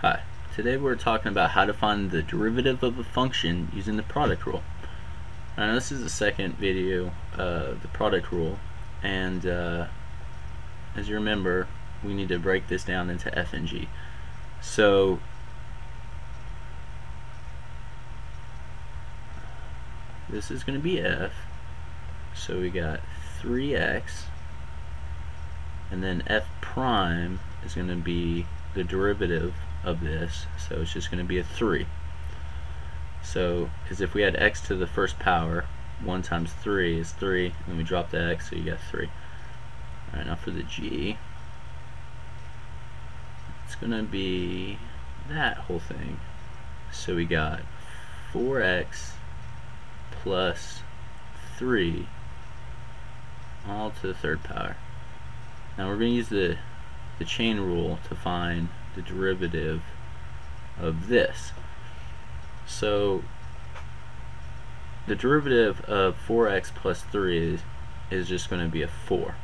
Hi, today we're talking about how to find the derivative of a function using the product rule. Now this is the second video of the product rule and uh, as you remember we need to break this down into f and g. So this is going to be f so we got 3x and then f prime is going to be the derivative of this so it's just going to be a 3 so as if we had x to the first power 1 times 3 is 3 and then we drop the x so you got 3 alright now for the g it's going to be that whole thing. So we got 4x plus 3 all to the third power. Now we're going to use the the chain rule to find the derivative of this. So the derivative of 4x plus 3 is, is just going to be a 4.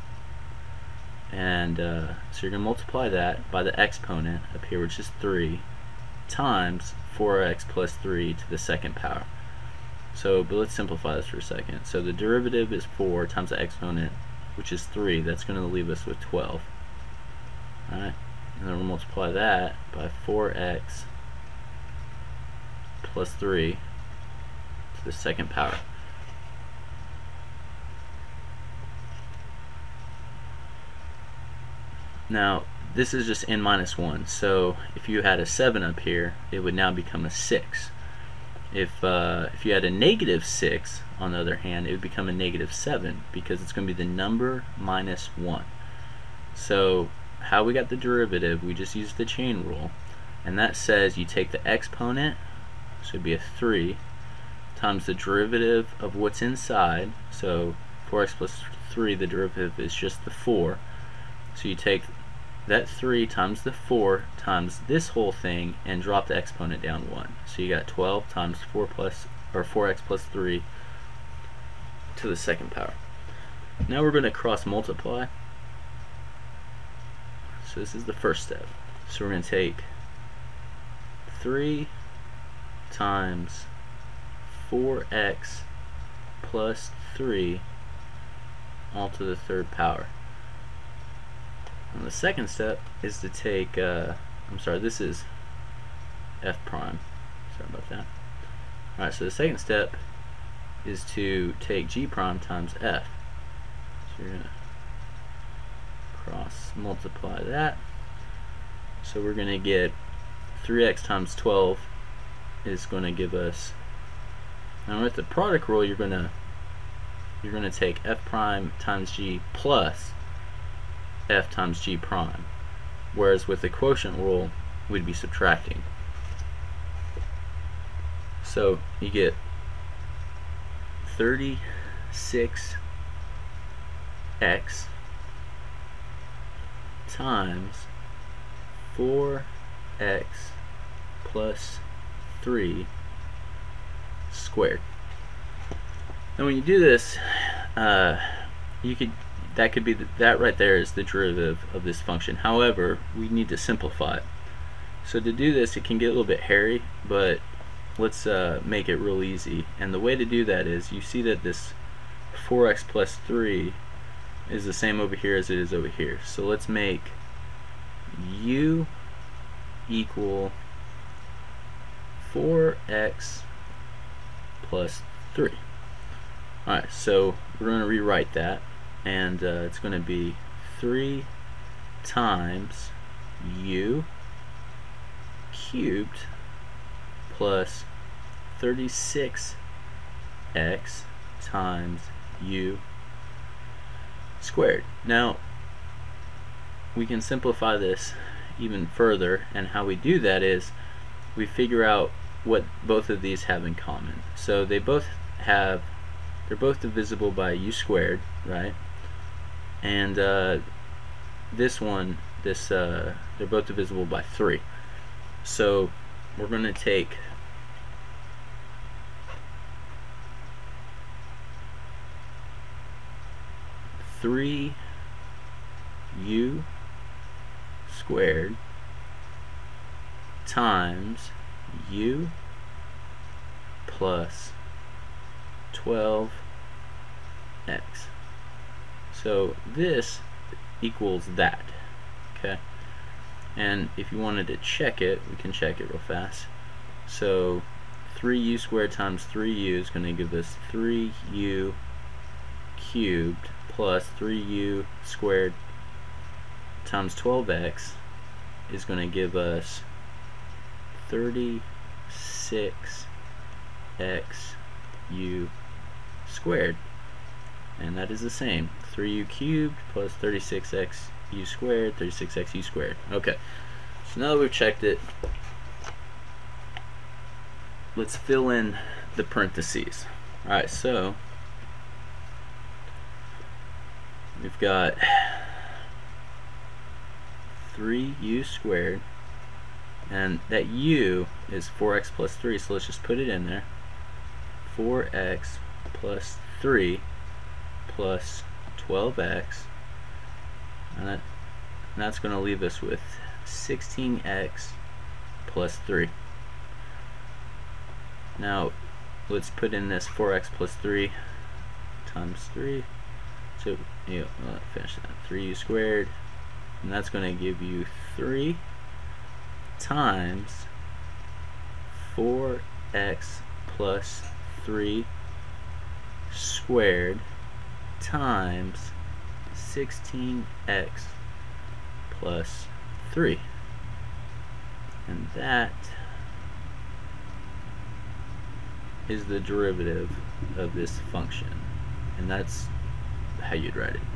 And uh, so you're going to multiply that by the exponent up here, which is 3, times 4x plus 3 to the second power. So, but let's simplify this for a second. So the derivative is 4 times the exponent, which is 3. That's going to leave us with 12. Alright, and then we'll multiply that by 4x plus 3 to the second power. Now, this is just n minus 1, so if you had a 7 up here, it would now become a 6. If, uh, if you had a negative 6, on the other hand, it would become a negative 7 because it's going to be the number minus 1. So how we got the derivative, we just used the chain rule. And that says you take the exponent, so it'd be a 3, times the derivative of what's inside. So 4x plus 3, the derivative is just the 4. So you take that 3 times the 4 times this whole thing and drop the exponent down 1. So you got 12 times 4 plus or 4x plus 3 to the second power. Now we're going to cross multiply so this is the first step. So we're going to take 3 times 4x plus 3 all to the third power. And the second step is to take, uh, I'm sorry, this is f prime. Sorry about that. Alright, so the second step is to take g prime times f. So you're going to cross multiply that. So we're going to get 3x times 12 is going to give us now with the product rule you're going to you're going to take f prime times g plus f times g prime whereas with the quotient rule we'd be subtracting so you get 36x times 4x plus 3 squared. Now when you do this, uh, you could that could be the, that right there is the derivative of this function. However, we need to simplify it. So to do this, it can get a little bit hairy, but let's uh, make it real easy. And the way to do that is you see that this 4x plus 3 is the same over here as it is over here. So let's make u equal 4x plus 3. Alright, so we're going to rewrite that, and uh, it's going to be 3 times u cubed plus 36x times u squared. Now, we can simplify this even further, and how we do that is we figure out what both of these have in common. So they both have, they're both divisible by u squared, right? And uh, this one, this, uh, they're both divisible by 3. So we're going to take 3 u squared times u plus 12x. So this equals that. Okay. And if you wanted to check it, we can check it real fast. So 3u squared times 3u is going to give us 3u cubed plus 3u squared times 12x is going to give us 36xu squared. And that is the same. 3u cubed plus 36x u squared, 36x u squared. Okay, so now that we've checked it, let's fill in the parentheses. Alright, so we've got 3u squared and that u is 4x plus 3 so let's just put it in there. 4x plus 3 plus 12x and, that, and that's going to leave us with 16x plus 3 now let's put in this 4x plus 3 times 3 so you uh, know, finish that. 3u squared and that's going to give you 3 times 4x plus 3 squared times 16x plus 3 and that is the derivative of this function. And that's how you'd write it